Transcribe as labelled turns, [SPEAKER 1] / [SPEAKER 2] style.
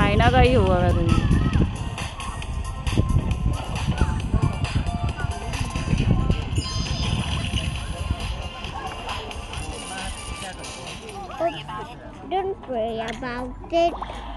[SPEAKER 1] China का ही होगा वैसे
[SPEAKER 2] Don't worry about it.